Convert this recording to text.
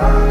Bye.